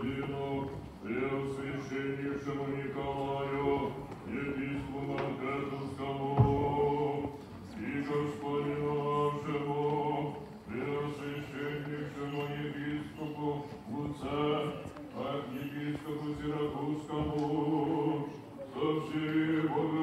Константину, Преосвященнейшему Николаю, епископу Макетовскому, и Господину нашему, Преосвященнейшему епископу Луце, архиепископу Сиракузскому, со всей Бога